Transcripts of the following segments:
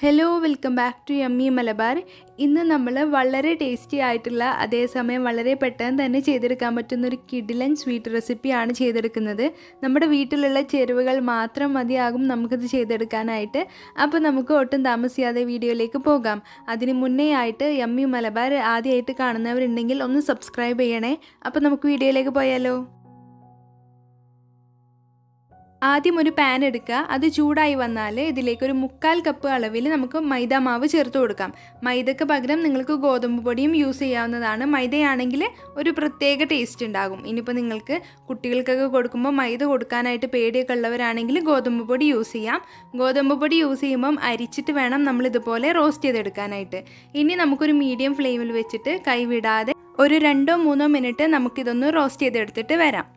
Hello welcome back to M E Malabar ഇന്ന് നമ്മൾ വളരെ ടേസ്റ്റി ആയിട്ടുള്ള അതേസമയം വളരെ പെട്ടെന്ന് തന്നെ ചെയ്തെടുക്കാൻ പറ്റുന്ന ഒരു കിഡിലൻ സ്വീറ്റ് റെസിപ്പിയാണ് ചെയ്തെടുക്കുന്നത്. നമ്മുടെ വീട്ടിലുള്ള ചേരുവകൾ മാത്രം മതിയാകും നമുക്കിത് ചെയ്തെടുക്കാനായിട്ട്. അപ്പോൾ നമുക്ക് ഒട്ടും താമസിയാതെ വീഡിയോയിലേക്ക് പോകാം. അതിന് മുന്നേ ആയിട്ട് എം ഇ മലബാർ ആദ്യമായിട്ട് കാണുന്നവരുണ്ടെങ്കിൽ ഒന്ന് സബ്സ്ക്രൈബ് ചെയ്യണേ. അപ്പോൾ നമുക്ക് വീഡിയോയിലേക്ക് പോയാലോ? ആദ്യം ഒരു പാൻ എടുക്കുക. അത് ചൂടായി വന്നാൽ ഇതിലേക്ക് ഒരു മുക്കാൽ കപ്പ് അളവിൽ നമുക്ക് മൈദ മാവ് ചേർത്ത് കൊടുക്കാം. മൈദക്ക് പകരം നിങ്ങൾക്ക് ഗോതമ്പ് പൊടിയും യൂസ് ചെയ്യാവുന്നതാണ്. മൈദയാണെങ്കിൽ ഒരു പ്രത്യേക ടേസ്റ്റ് ഉണ്ടാകും. ഇനിയിപ്പോൾ നിങ്ങൾക്ക് കുട്ടികൾക്കൊക്കെ കൊടുക്കുമ്പോൾ മൈദ കൊടുക്കാനായിട്ട് പേടിയൊക്കെ ഉള്ളവരാണെങ്കിൽ ഗോതമ്പ് പൊടി യൂസ് ചെയ്യാം. ഗോതമ്പ് പൊടി യൂസ് ചെയ്യുമ്പം അരിച്ചിട്ട് വേണം നമ്മൾ ഇതുപോലെ റോസ്റ്റ് ചെയ്തെടുക്കാനായിട്ട്. ഇനി നമുക്കൊരു മീഡിയം ഫ്ലെയിമിൽ വെച്ചിട്ട് കൈവിടാതെ ഒരു രണ്ടോ മൂന്നോ മിനിറ്റ് നമുക്കിതൊന്ന് റോസ്റ്റ് ചെയ്തെടുത്തിട്ട് വരാം.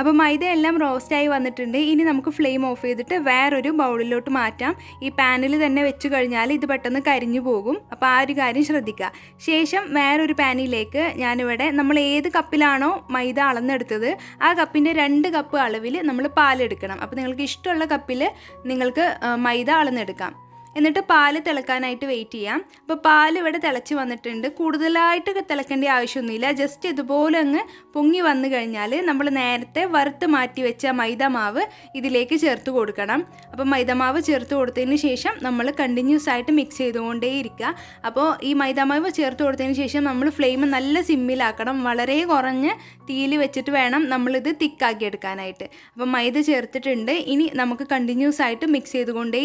അപ്പോൾ മൈദ എല്ലാം റോസ്റ്റായി വന്നിട്ടുണ്ട്. ഇനി നമുക്ക് ഫ്ലെയിം ഓഫ് ചെയ്തിട്ട് വേറൊരു ബൗളിലോട്ട് മാറ്റാം. ഈ പാനിൽ തന്നെ വെച്ച് കഴിഞ്ഞാൽ ഇത് പെട്ടെന്ന് കരിഞ്ഞു പോകും. അപ്പോൾ ആ ഒരു കാര്യം ശ്രദ്ധിക്കുക. ശേഷം വേറൊരു പാനിലേക്ക് ഞാനിവിടെ നമ്മൾ ഏത് കപ്പിലാണോ മൈദ അളന്നെടുത്തത് ആ കപ്പിന്റെ രണ്ട് കപ്പ് അളവിൽ നമ്മൾ പാലെടുക്കണം. അപ്പോൾ നിങ്ങൾക്ക് ഇഷ്ടമുള്ള കപ്പിൽ നിങ്ങൾക്ക് മൈദ അളന്നെടുക്കാം. എന്നിട്ട് പാൽ തിളക്കാനായിട്ട് വെയിറ്റ് ചെയ്യാം. അപ്പോൾ പാൽ ഇവിടെ തിളച്ച് വന്നിട്ടുണ്ട്. കൂടുതലായിട്ട് തിളക്കേണ്ട ആവശ്യമൊന്നുമില്ല. ജസ്റ്റ് ഇതുപോലെ അങ്ങ് പൊങ്ങി വന്നു കഴിഞ്ഞാൽ നമ്മൾ നേരത്തെ വറുത്ത് മാറ്റി വെച്ച മൈദ മാവ് ഇതിലേക്ക് ചേർത്ത് കൊടുക്കണം. അപ്പോൾ മൈദ മാവ് ചേർത്ത് കൊടുത്തതിന് ശേഷം നമ്മൾ കണ്ടിന്യൂസ് ആയിട്ട് മിക്സ് ചെയ്തുകൊണ്ടേ ഇരിക്കുക അപ്പോൾ ഈ മൈദ മാവ് ചേർത്ത് കൊടുത്തതിന് ശേഷം നമ്മൾ ഫ്ലെയിം നല്ല സിമ്മിലാക്കണം. വളരെ കുറഞ്ഞ് തീയിൽ വെച്ചിട്ട് വേണം നമ്മളിത് തിക്കാക്കി എടുക്കാനായിട്ട്. അപ്പോൾ മൈദ ചേർത്തിട്ടുണ്ട്. ഇനി നമുക്ക് കണ്ടിന്യൂസ് ആയിട്ട് മിക്സ് ചെയ്തുകൊണ്ടേ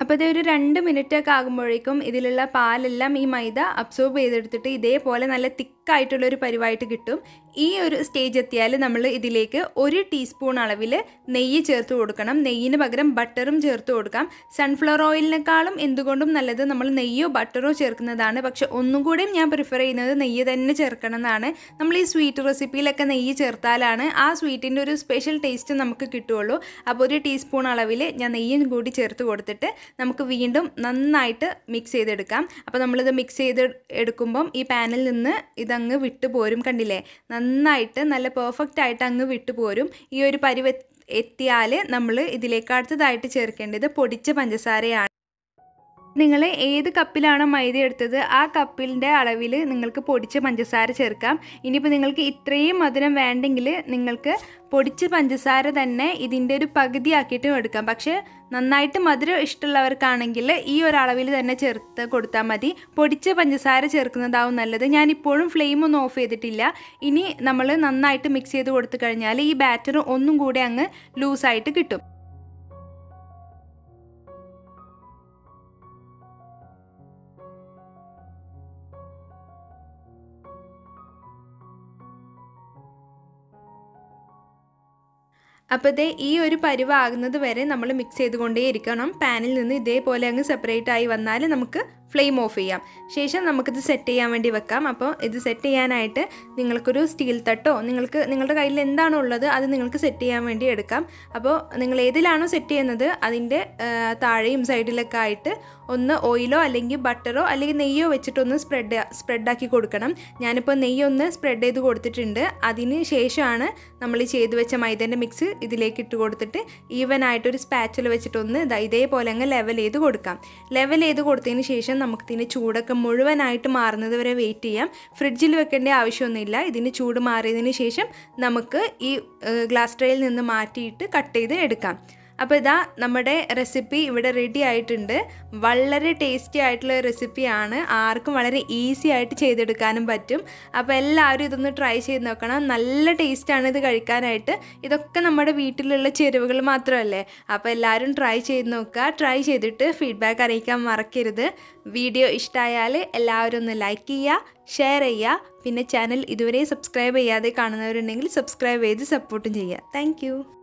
അപ്പോൾ ഇത് ഒരു രണ്ട് മിനിറ്റ് ഒക്കെ ആകുമ്പോഴേക്കും ഇതിലുള്ള പാലെല്ലാം ഈ മൈദ അബ്സോർബ് ചെയ്തെടുത്തിട്ട് ഇതേപോലെ നല്ല തിക്കായിട്ടുള്ളൊരു പരിവായിട്ട് കിട്ടും. ഈ ഒരു സ്റ്റേജ് എത്തിയാൽ നമ്മൾ ഇതിലേക്ക് ഒരു ടീസ്പൂൺ അളവിൽ നെയ്യ് ചേർത്ത് കൊടുക്കണം. നെയ്യിന് പകരം ബട്ടറും ചേർത്ത് കൊടുക്കാം. സൺഫ്ലവർ ഓയിലിനേക്കാളും എന്തുകൊണ്ടും നല്ലത് നമ്മൾ നെയ്യോ ബട്ടറോ ചേർക്കുന്നതാണ്. പക്ഷെ ഒന്നും കൂടെയും ഞാൻ പ്രിഫർ ചെയ്യുന്നത് നെയ്യ് തന്നെ ചേർക്കണം എന്നാണ്. നമ്മൾ ഈ സ്വീറ്റ് റെസിപ്പിയിലൊക്കെ നെയ്യ് ചേർത്താലാണ് ആ സ്വീറ്റിന്റെ ഒരു സ്പെഷ്യൽ ടേസ്റ്റ് നമുക്ക് കിട്ടുകയുള്ളൂ. അപ്പോൾ ഒരു ടീസ്പൂൺ അളവിൽ ഞാൻ നെയ്യും കൂടി ചേർത്ത് കൊടുത്തിട്ട് നമുക്ക് വീണ്ടും നന്നായിട്ട് മിക്സ് ചെയ്തെടുക്കാം. അപ്പോൾ നമ്മളിത് മിക്സ് ചെയ്ത് എടുക്കുമ്പം ഈ പാനിൽ നിന്ന് ഇതങ്ങ് വിട്ടു പോരും കണ്ടില്ലേ? നന്നായിട്ട് നല്ല പെർഫെക്റ്റ് ആയിട്ട് അങ്ങ് വിട്ടു പോരും ഈ ഒരു പരിവ എത്തിയാൽ നമ്മൾ ഇതിലേക്ക് അടുത്തതായിട്ട് ചേർക്കേണ്ടത് പൊടിച്ച പഞ്ചസാരയാണ്. നിങ്ങൾ ഏത് കപ്പിലാണ് മൈദ എടുത്തത് ആ കപ്പിന്റെ അളവിൽ നിങ്ങൾക്ക് പൊടിച്ച പഞ്ചസാര ചേർക്കാം. ഇനിയിപ്പോൾ നിങ്ങൾക്ക് ഇത്രയും മധുരം വേണ്ടെങ്കിൽ നിങ്ങൾക്ക് പൊടിച്ച പഞ്ചസാര തന്നെ ഇതിന്റെ ഒരു പകുതി ആക്കിയിട്ടും എടുക്കാം. പക്ഷേ നന്നായിട്ട് മധുരം ഇഷ്ടമുള്ളവർക്കാണെങ്കിൽ ഈ ഒരു അളവിൽ തന്നെ ചേർത്ത് കൊടുത്താൽ മതി. പൊടിച്ച പഞ്ചസാര ചേർക്കുന്നതാവും നല്ലത്. ഞാനിപ്പോഴും ഫ്ലെയിം ഒന്നും ഓഫ് ചെയ്തിട്ടില്ല. ഇനി നമ്മൾ നന്നായിട്ട് മിക്സ് ചെയ്ത് കൊടുത്തു കഴിഞ്ഞാൽ ഈ ബാറ്റർ ഒന്നും കൂടെ അങ്ങ് ലൂസായിട്ട് കിട്ടും. അപ്പോൾ ഇതേ ഈ ഒരു പരുവാകുന്നത് വരെ നമ്മൾ മിക്സ് ചെയ്തുകൊണ്ടേയിരിക്കണം. പാനിൽ നിന്ന് ഇതേപോലെ അങ്ങ് സെപ്പറേറ്റ് ആയി വന്നാൽ നമുക്ക് ഫ്ലെയിം ഓഫ് ചെയ്യാം. ശേഷം നമുക്കിത് സെറ്റ് ചെയ്യാൻ വേണ്ടി വെക്കാം. അപ്പോൾ ഇത് സെറ്റ് ചെയ്യാനായിട്ട് നിങ്ങൾക്കൊരു സ്റ്റീൽ തട്ടോ നിങ്ങൾക്ക് നിങ്ങളുടെ കയ്യിൽ എന്താണോ ഉള്ളത് അത് നിങ്ങൾക്ക് സെറ്റ് ചെയ്യാൻ വേണ്ടി എടുക്കാം. അപ്പോൾ നിങ്ങൾ ഏതിലാണോ സെറ്റ് ചെയ്യുന്നത് അതിന്റെ താഴെയും സൈഡിലൊക്കെ ആയിട്ട് ഒന്ന് ഓയിലോ അല്ലെങ്കിൽ ബട്ടറോ അല്ലെങ്കിൽ നെയ്യോ വെച്ചിട്ടൊന്ന് സ്പ്രെഡ് സ്പ്രെഡാക്കി കൊടുക്കണം. ഞാനിപ്പോൾ നെയ്യൊന്ന് സ്പ്രെഡ് ചെയ്ത് കൊടുത്തിട്ടുണ്ട്. അതിന് ശേഷമാണ് നമ്മൾ ചെയ്ത് വെച്ച മൈദന്റെ മിക്സ് ഇതിലേക്ക് ഇട്ട് കൊടുത്തിട്ട് ഈവൻ ആയിട്ടൊരു സ്പാച്ചിൽ വെച്ചിട്ടൊന്ന് ഇതേപോലെ അങ്ങ് ലെവൽ ചെയ്ത് കൊടുക്കാം. ലെവൽ ചെയ്ത് കൊടുത്തതിന് ശേഷം നമുക്കിതിന് ചൂടൊക്കെ മുഴുവനായിട്ട് മാറുന്നത് വരെ വെയിറ്റ് ചെയ്യാം. ഫ്രിഡ്ജിൽ വെക്കേണ്ട ആവശ്യമൊന്നുമില്ല. ഇതിന് ചൂട് മാറിയതിന് ശേഷം നമുക്ക് ഈ ഗ്ലാസ് ട്രേയിൽ നിന്ന് മാറ്റിയിട്ട് കട്ട് ചെയ്ത് എടുക്കാം. അപ്പോൾ ഇതാ നമ്മുടെ റെസിപ്പി ഇവിടെ റെഡി ആയിട്ടുണ്ട്. വളരെ ടേസ്റ്റി ആയിട്ടുള്ള റെസിപ്പിയാണ് ആർക്കും വളരെ ഈസി ആയിട്ട് ചെയ്തെടുക്കാനും പറ്റും. അപ്പോൾ എല്ലാവരും ഇതൊന്ന് ട്രൈ ചെയ്ത് നോക്കണം. നല്ല ടേസ്റ്റാണ് ഇത് കഴിക്കാനായിട്ട്. ഇതൊക്കെ നമ്മുടെ വീട്ടിലുള്ള ചേരുവകൾ മാത്രമല്ലേ? അപ്പോൾ എല്ലാവരും ട്രൈ ചെയ്ത് നോക്കുക. ട്രൈ ചെയ്തിട്ട് ഫീഡ്ബാക്ക് അറിയിക്കാൻ മറക്കരുത്. വീഡിയോ ഇഷ്ടമായാൽ എല്ലാവരും ഒന്ന് ലൈക്ക് ചെയ്യുക ഷെയർ ചെയ്യുക. പിന്നെ ചാനൽ ഇതുവരെ സബ്സ്ക്രൈബ് ചെയ്യാതെ കാണുന്നവരുണ്ടെങ്കിൽ സബ്സ്ക്രൈബ് ചെയ്ത് സപ്പോർട്ടും ചെയ്യുക. താങ്ക്